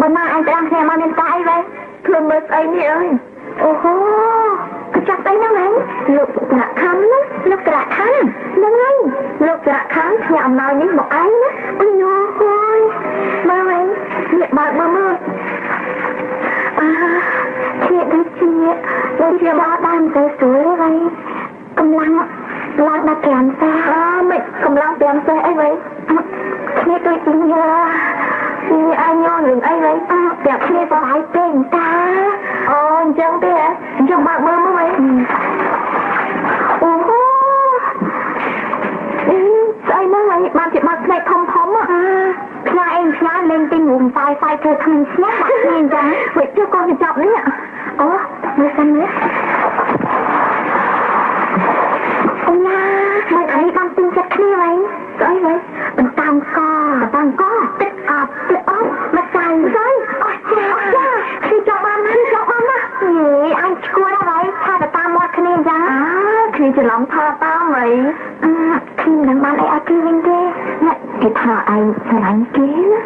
បើមកអញប្រដងគ្នាមកមានកាយវិញខ្លួនមើលស្អីនេះអើយអូហូក៏ចាប់អីហ្នឹងហ្នឹងលោកត្រខំណាលោកត្រខំហ្នឹងហើយលោកត្រខំធ្វើអំណោយនេះមកឯងណាអញយោហូយមើលវិញនេះបើកមើលមើលអាជាដូចជាដូចជាបោះដើមទៅស្រួលហើយកម្លាំងឡើងដល់5សេះអើមិនកម្លាំង5សេះអីវិញ គ្នាដូចជានេះអញយករឿងអីវិញប្រាប់គ្នាទៅឲ្យពេញតាអូអញ្ចឹងទេអញ្ចឹងបើកមើលមើលវិញអូហូអីស្អីហ្នឹងហើយបានជាបើកផ្នែកធំធំអ่ะផ្ញើអីផ្ញើលេងទិញរួមសាយសាយធ្វើគ្មានឈ្នះបាក់គ្នាអញ្ចឹងវិជកូនទៅចាប់នេះអូមើលសិនមើលអូឡាមិនអីបានទិញចិត្តគ្នា ច្រឡំថាតាមអីគឺមិនបានអីឲ្យគេវិញទេណាគេថាឯងស្រឡាញ់គេណា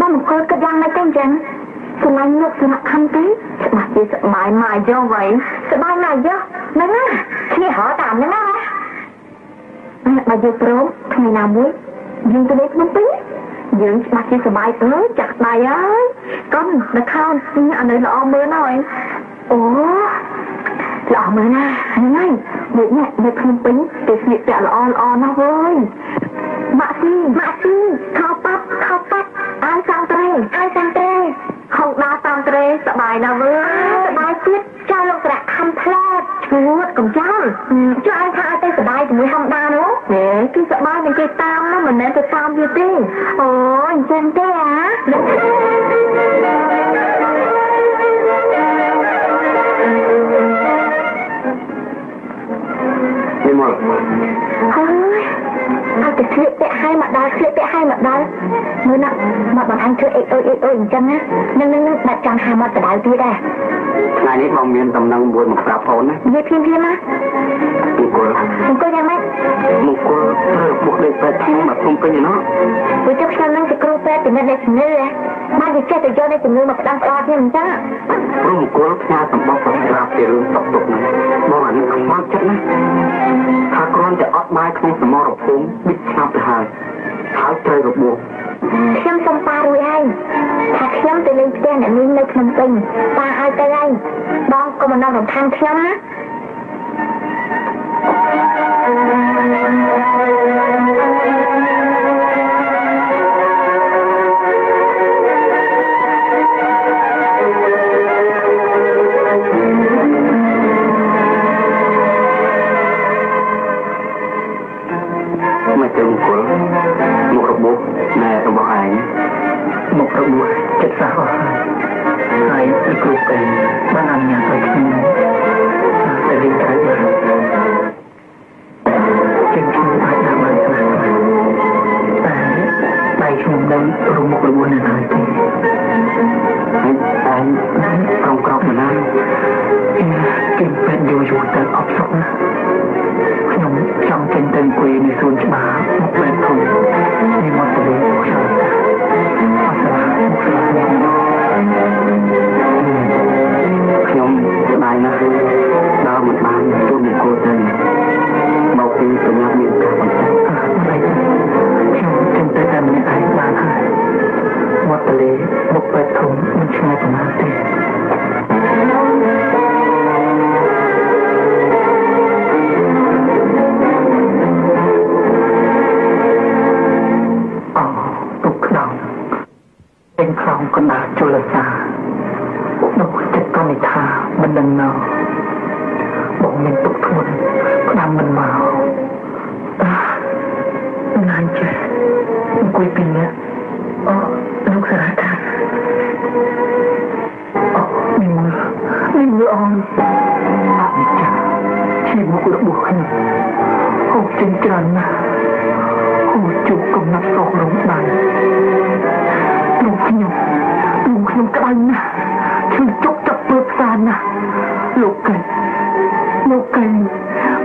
បងមកគិតគិតយ៉ាងម៉េចទៅអញ្ចឹងស្រឡាញ់លោកសំខំទេច្បាស់ជាសบายមកយកໄວសบายមកយកហ្នឹងណាគ្នាហៅតាមហ្នឹងណាបើយើងព្រមថ្ងៃណាមួយយើងទៅលេងភ្នំពេញយើងច្បាស់ជាសบายទៅចាក់ដៃហើយកុំនៅខោអានេះល្អមើលហើយអូ ល្អមើលណាហ្នឹងហើយមួយនេះនៅភ្នំពេញគេស្លៀកពាក់ល្អល្អណាស់វើយម៉ាក់ស៊ីម៉ាក់ស៊ីខោប៉ាត់ខោប៉ាត់អាយសាំត្រេអាយសាំត្រេខោដាសាំត្រេសបាយណាស់វើយសបាយទៀតចៅលោកប្រាក់ខំផ្លែតឈួតកំចាំចុះអាយថាឲ្យទៅសបាយជាមួយហំដានោះហេគឺសបាយនឹងគេតាមណាមិនមែនទៅតាមវាទេអូអញ្ចឹងទេអា នេះមកហើយឲ្យទៅស្លៀកពាក់ឲ្យមកដល់ស្លៀកពាក់ឲ្យមកដល់មើលណាមកបងអញធ្វើអេអុយអេអុយអញ្ចឹងណានឹងនឹងបាត់ចង់ហៅមកបដៅទៀតដែរថ្ងៃនេះបងមានដំណឹងមួយមកប្រាប់អូនណានិយាយភ្លាមភ្លាមណាមង្គលអង្គុយយ៉ាងម៉េចមង្គលត្រូវបុកដេកពេទ្យមកភ្នំពេញឯណោះព្រោះចុះខ្ញុំនឹងជាគ្រូពេទ្យពិនិត្យនៃជំងឺហ៎បានជាចេះទៅយកនៃជំងឺមកផ្ដាំផ្ដល់ខ្ញុំអញ្ចឹងព្រោះមង្គលផ្ញើសម្បត្តិសម្រាប់ពីរឿងសុខទុក្ខហ្នឹងបង គ្រាន់តែអត់បាយក្នុងសមរភូមិបិទឆ្នាំទៅហើយហើយត្រូវរបួសខ្ញុំសុំប៉ារួចហើយថាខ្ញុំទៅលេងផ្ទះអ្នកនាងនៅភ្នំពេញប៉ាឲ្យទៅហើយបងកុំមករំខានខ្ញុំណា ហើយហើយគ្រូពេទ្យបានអនុញ្ញាតឲ្យ របស់ខ្ញុំហូបចិនច្រើនណាស់ហូរជុកកំណាត់សោករំដៃលោកខ្ញុំលោកខ្ញុំក្តៅណាស់ឈឺជុកចាប់ពើផ្សាណាស់លោកកែលោកកែ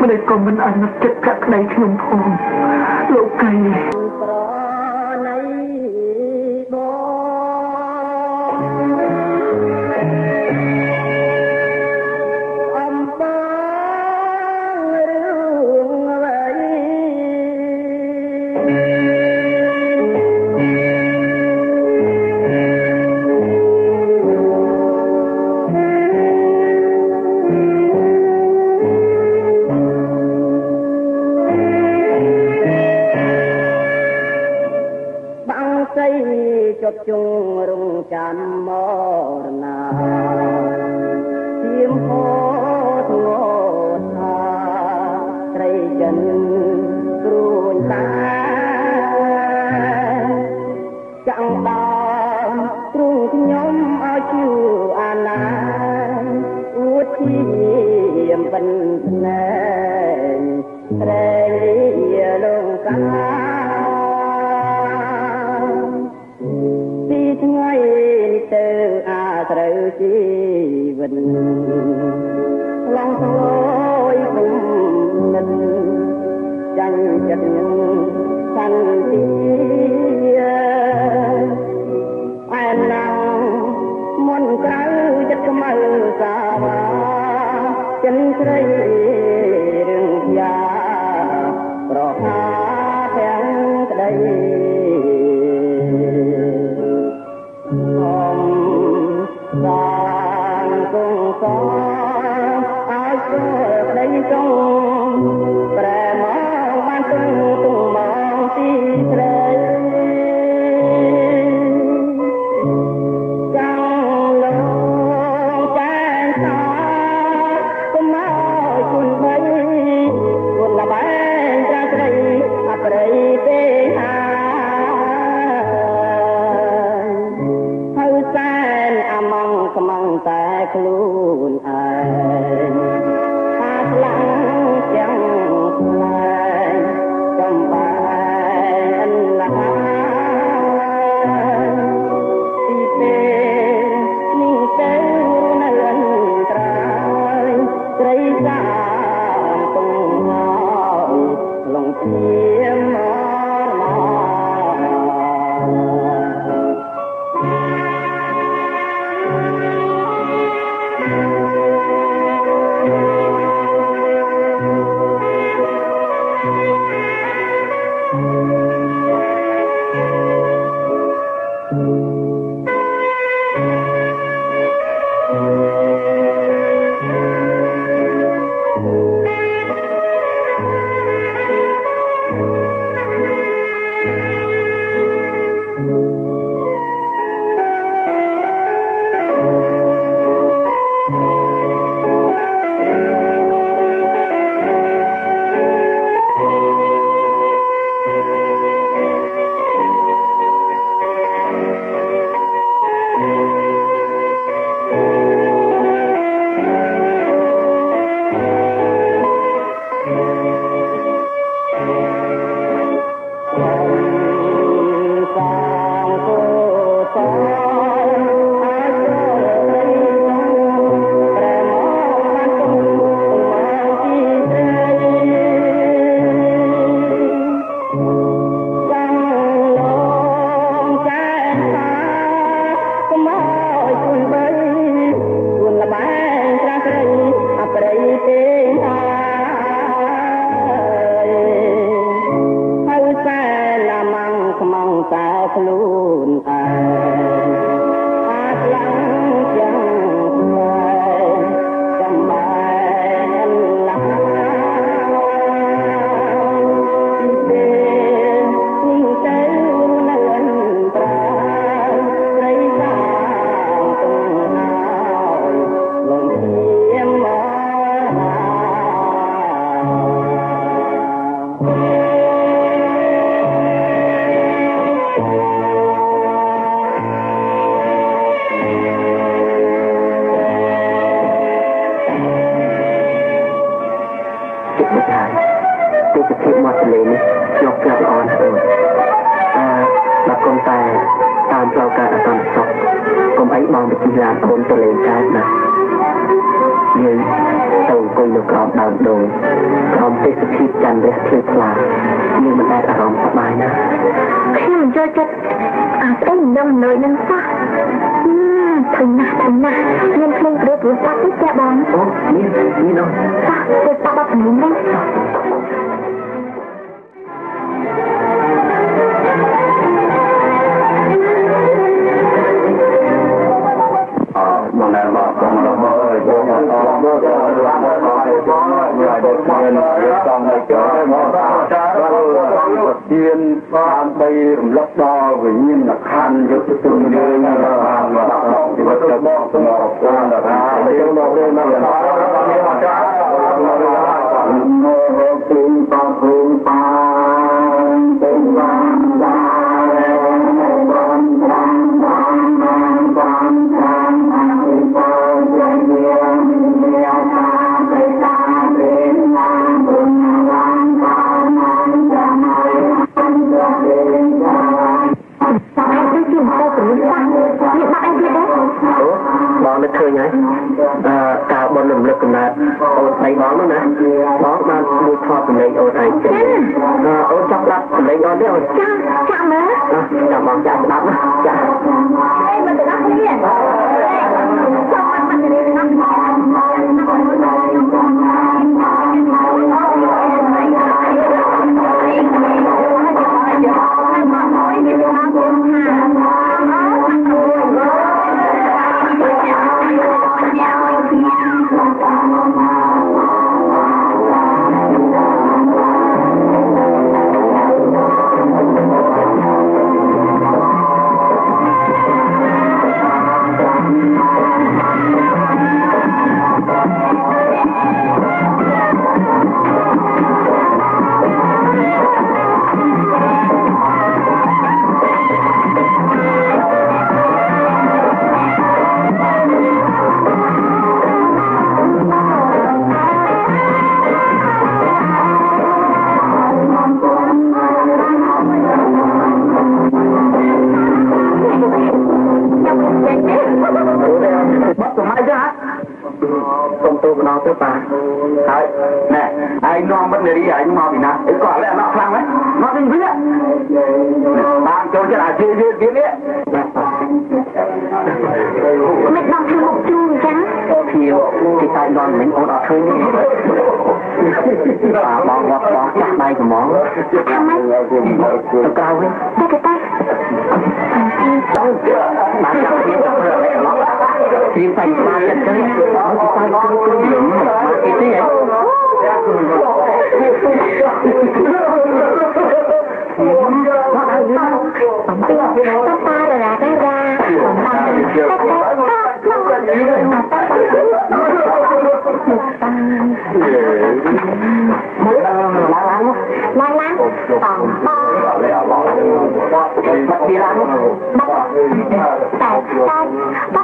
មិនได้ក៏មិនអាណិតចិត្តប្រាក់ក្តីខ្ញុំផងលោកកែ ជីវិតឡងស្លោយគុណិតចាញ់ចិត្តសន្តិ ក្តីចូលប្រែមកបានទៅទុំមកទីត្រេ thật 아까 인형 너희는 싸 음, 더이나 더이나 얘는 그래 불쌍 뜯겨봐 어? 얘, 얘 너? 싸, 그 빠바 불린다 ทียนพระอันไปรับตาวิ่งนักขันยศตุนเดืนระหังระหังที่พระเจ้าบอกสมองกว้างระหังไม่ต้องบอกเรื่องนั้นหรอ ขนาดยนยืนยนเนี่ยไม่ต้องทำบอกจูงจังพี่ติดตายนอนเหม็นโอดออกเคยนี่มองมองมองจับใบกับมองทำไมตะกาวเว้ยได้กระต่ายต้องมาจากที่ต้องเรือเลยหรอยิงใส่มาเยอะเลยเอาติดตายนอนเหม็นโอดออกเคยนี่มาที่ที่ไหน Bye.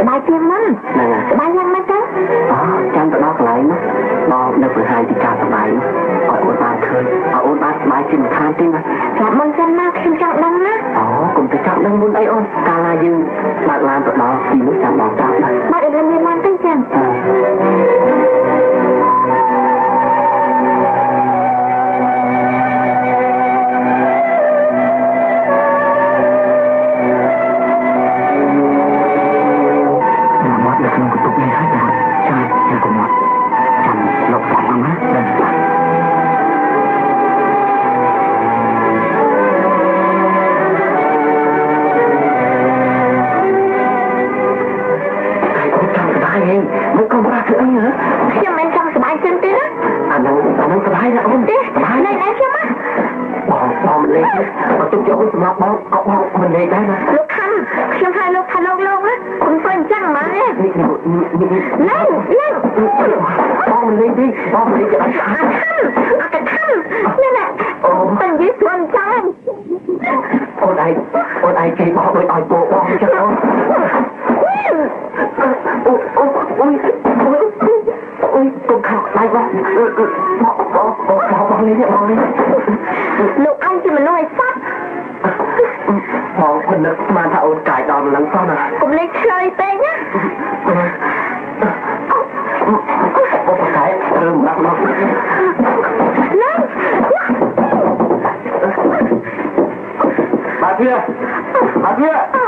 It might be ป้องลิงดิป้องลิงกระชังกระชังนั่นแหละเป็นยี่ส่วนจางโอ้ไโอนไอเบอกเลยไอโบป้องจะเอาโอ้โอ้โอ้ยโอ้ยตรงขาอไรวะบอกบอกบอกบอกเลยเนี่ยบอกนี่ลูกอันที่มันน้อยซักมองคนนึกมาถ้าโอนกายดอมหลังซ่อนอะผมเลยเคยเป้นนะ Matria! ya. ya.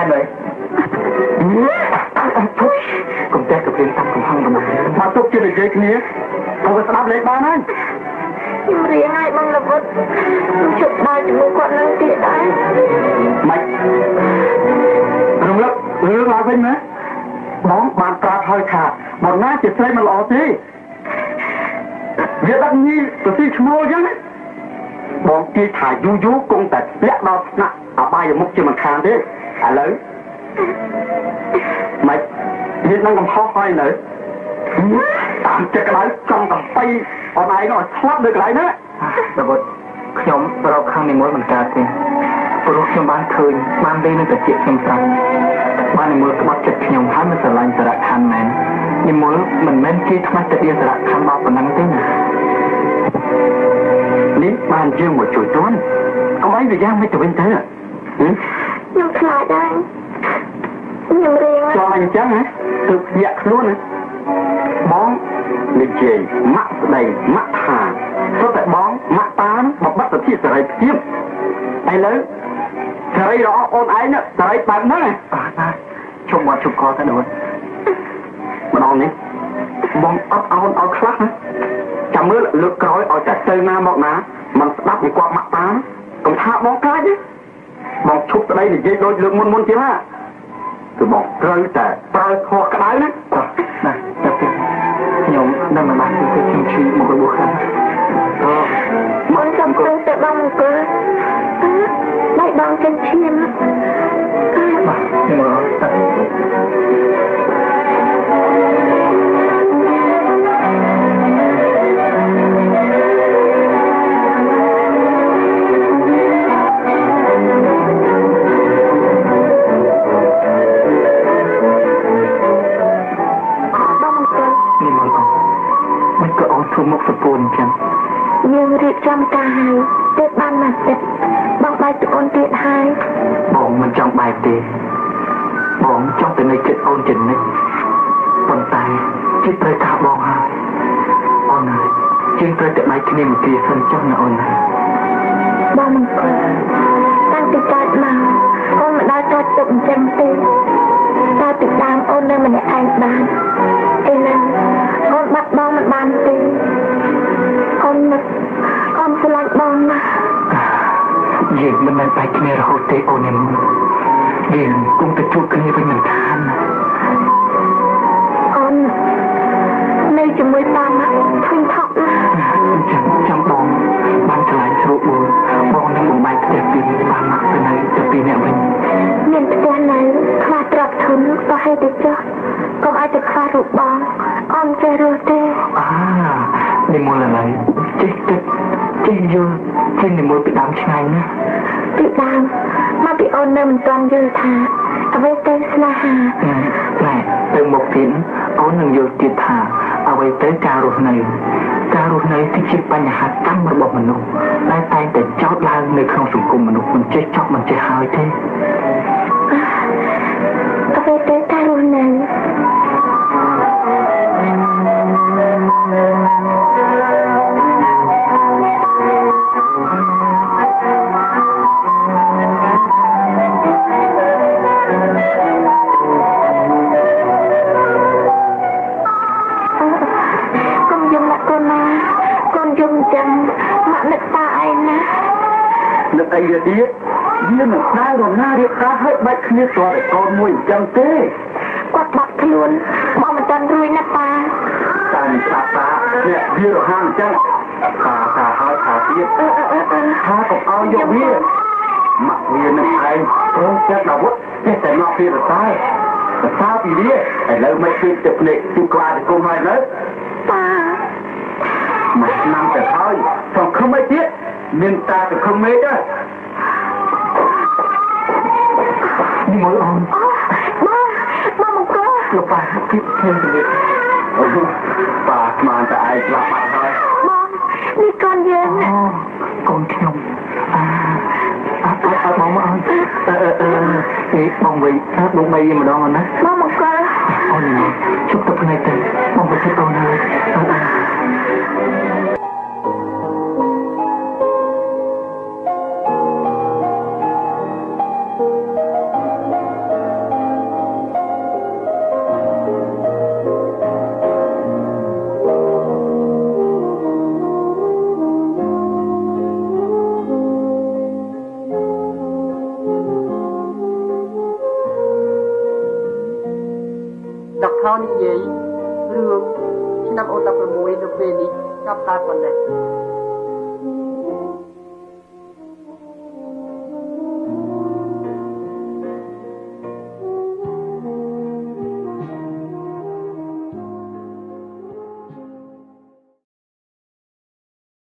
បានហើយកុំតែកព្រៀងតាមកំហឹងរបស់មកទុកជានិយាយគ្នាទៅស្ដាប់លេងបានហើយខ្ញុំរៀងហើយបងលវុតខ្ញុំជប់ដើរជាមួយគាត់នឹងទៀតដែរមិនរំលឹករឿងឡើងវិញណាបងបានប្រាប់ហើយថាបងណាជាស្រីមិនល្អទេវាដឹកញីប្រទីឈ្មោះអញ្ចឹងបងគេថាយូរយូរគង់តែធ្លាក់ដល់ថ្នាក់អបាយមុខជាមិនខានទេ ឥឡូវម៉េចមាននឹងកំហុសហើយនៅតាមចិត្តក្តៅចង់កំបីអនឯងនោះស្លាប់នៅកន្លែងហ្នឹងប្រវត្តិខ្ញុំរកខាងនិមលមិនកើតទេព្រោះខ្ញុំបានឃើញបានលេងនឹងតិចខ្ញុំប្រាប់បាននិមលក្បត់ចិត្តខ្ញុំហើយមិនស្រឡាញ់សារៈខណ្ឌមែននិមលមិនមែនជាថ្មីតែជាសារៈខណ្ឌដល់ប៉ុណ្ណឹងទេណានេះបានយើងមកជួយទាន់កុំអីវាយ៉ាងមិនទៅវិញទៅហ៎ ខ្ញុំខ្លាចដែរខ្ញុំរៀងចង់អញ្ចឹងណាទើបញាក់ខ្លួនណាបងនិយាយម៉ាក់ស្ដីម៉ាក់ថាសុទ្ធតែបងម៉ាក់តាបបិទសិទ្ធិសេរីភាពឥឡូវសេរីរបស់អូនឯងណាសេរីបែបហ្នឹងណាបាទជុំមកជុំកទៅដូនម្ដងនេះបងអត់អោនឲ្យខ្លះណាចាំមើលលើកក្រោយឲ្យតែទៅណាមកណាมันស្ដាប់ពីគាត់ម៉ាក់តាកុំថាបងខ្លាចណា បងឈប់ស្ដីនិយាយដូចលើកមុនមុនទៀតណាគឺបងត្រូវតែប្រើខកក្តៅណាបាទណាតែពេលខ្ញុំដឹងមិនបានគឺខ្ញុំឈឺមករបួសខ្លាំងអឺមុនចាំទៅទៅបងអង្គុយដៃបងចិនឈាមបា ចិត្តត្រូវការបងហើយអូនហើយជាងត្រូវតែបែកគ្នាមួយទីសិនចុះណាអូនណាបងអង្គុយតាំងពីកើតមកអូនមិនដែលកើតទុកអញ្ចឹងទេតែពីដើមអូននៅម្នាក់ឯងបានឥឡូវអូនបាត់បងមិនបានទេអូននឹកអូនស្រឡាញ់បងណាស់យើងមិនមែនបែកគ្នារហូតទេអូនឯងយើងគង់តែជួបគ្នាវិញមិនខានណា មួយបងណាឃើញថប់ណាស់ចាំចាំបងបានឆ្លាញ់ស្រួលបួលបងនឹងបំបែកផ្ទះពីបានមកទៅនៅទៅពីអ្នកវិញមានផ្ទះនៅខ្វះទ្រព្យធនក៏ហេតុតែចុះកុំឲ្យតែខ្វះរូបបងអូនចេះរស់ទេអានិមលឡើយចេះគិតចេះយល់ចេះនិមលពីដើមឆ្ងាយណាពីដើមមកពីអូននៅមិនទាន់យល់ថាអ្វីទៅស្នេហាណែទៅមកទៀតអូននឹងយល់ទៀតថា អ្វីទៅការរស់នៅការរស់នៅគឺជាបញ្ហាកម្មរបស់មនុស្សដែលតែងតែចោទឡើងនៅក្នុងសង្គមមនុស្សមិនចេះចប់មិនចេះហើយទេអ្វីទៅការរស់នៅកុំ គ្នាស្គាល់តែកូនមួយអញ្ចឹងទេគាត់បាត់ខ្លួនមកមិនតាន់រួចណាប៉ាតែស្ដាប់តាអ្នកវារហាមអញ្ចឹងថាថាហើយថាទៀតអឺអឺអឺអឺថាកុំឲ្យយកវាមកវានឹងឯងព្រមចិត្តអាវុធចេះតែមកពីរសាយរសាពីវាឥឡូវមិនគិតទៅភ្នែកទូក្បាលទៅគុំហើយលើប៉ាមួយឆ្នាំទៅហើយសង្ឃឹមអីទៀតមានតាទៅខំមេទេ នេះមើលអូនអូបងបងមកកូនលោកប៉ាគិតឃើញទៅអូប៉ាស្មានតែឯងស្លាប់បាត់ហើយបងនេះកូនយើងណាអូកូនខ្ញុំអាអត់អត់បងមកអើអឺអឺនេះបងវិញបងបីម្ដងណាបងមកកូនអូននេះជប់ទៅផ្នែកទៅបងទៅអូនហើយអឺ